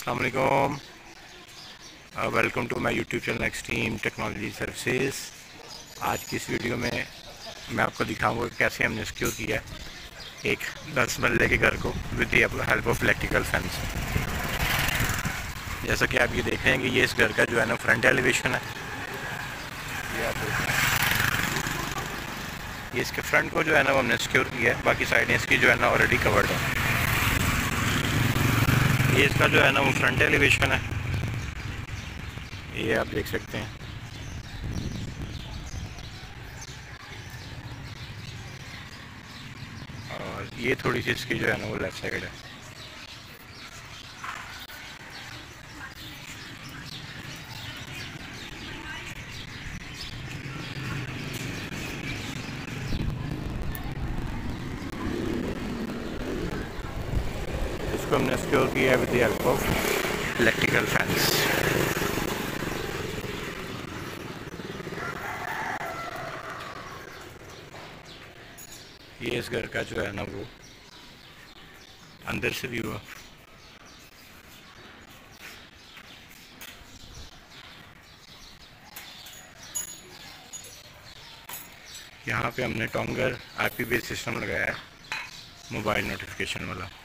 Assalamualaikum. Welcome to my YouTube channel Extreme Technology Services आज की इस वीडियो में मैं आपको दिखाऊँगा कैसे हमने सिक्योर किया एक दस मरले के घर को with help of electrical fans जैसा कि आप ये देख रहे हैं कि ये इस घर का जो है ना फ्रंट एलिवेशन है। ये आप देख रहे हैं। ये इसके फ्रंट को जो है ना वो हमने सिक्योर किया है। बाकी साइडें इसकी जो है ना ऑलरेडी कवर्ड है। ये इसका जो है ना, वो फ्रंट एलिवेशन है। ये आप देख सकते हैं। और ये थोड़ी सी इसकी जो है ना, वो लेफ़्ट साइड है। इसको हमने स्टोर किया with the help of electrical fans ये इस घर का जो है ना वो अंदर से व्यू है यहाँ पे हमने टोंगर आईपी बेस सिस्टम लगाया है मोबाइल नोटिफिकेशन वाला।